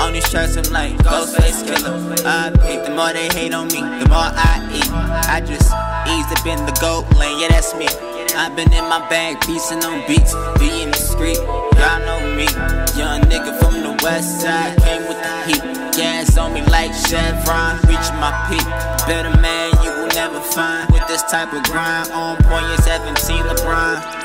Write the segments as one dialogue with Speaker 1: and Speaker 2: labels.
Speaker 1: On these tracks, I'm like Ghostface Killah. I beat the more they hate on me, the more I eat. I just ease up in the gold lane, yeah, that's me. I've been in my bag, piecing on beats, be in the street, y'all know me. Young nigga from the west side, came with the heat. Gas on me like Chevron, reach my peak. Better man you will never find with this type of grind. On point, you're 17,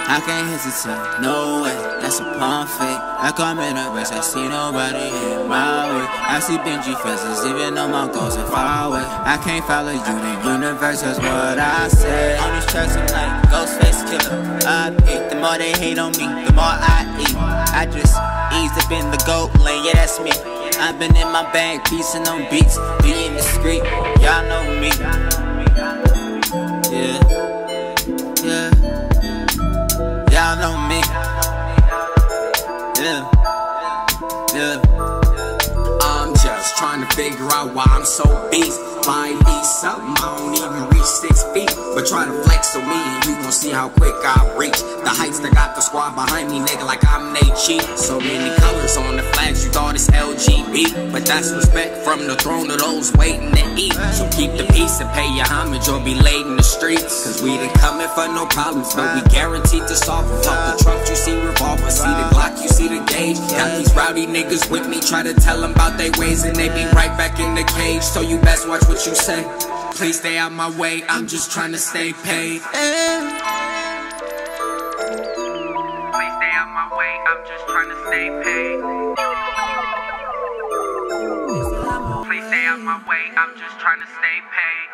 Speaker 1: I can't hesitate, no way, that's a pump fake. I come in a race, I see nobody in my way. I see Benji faces, even though my goals are far away. I can't follow you, the universe is what I say. On these tracks, I'm like Ghostface Killah. I peak, the more they hate on me, the more I eat. I just ease up in the gold lane, yeah, that's me. I've been in my bag, piecing on beats, be in the street, y'all know me.
Speaker 2: Why I'm so beast. Five feet something, I don't even reach six feet. But try to flex on me and you gon' see how quick I reach. The heights that got the squad behind me, nigga, like I'm Nate Cheat. So many colors on the flags, you thought it's LGB. But that's respect from the throne of those waiting to eat. So keep the peace and pay your homage or be laid in the streets. Cause we didn't coming for no problems, but we guaranteed to solve them. Fuck the trunk, you see revolver, see see the gauge. Got these rowdy niggas with me, try to tell them about their ways and they be right back in the cage. So you best watch what you say. Please stay out my way, I'm just trying to stay paid. Please stay out my way, I'm just trying to stay paid. Please stay out my way, I'm just trying to stay paid.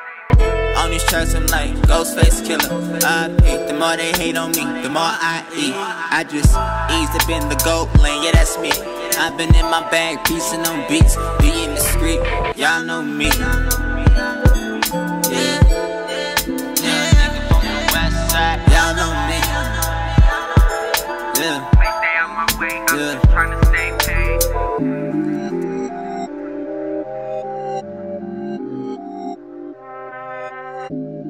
Speaker 1: On these tracks, I'm like Ghostface Killah. I peak, the more they hate on me, the more I eat. I just ease up in the gold lane, yeah, that's me. I've been in my bag, piecing on beats, be in the street, y'all know me. Bye.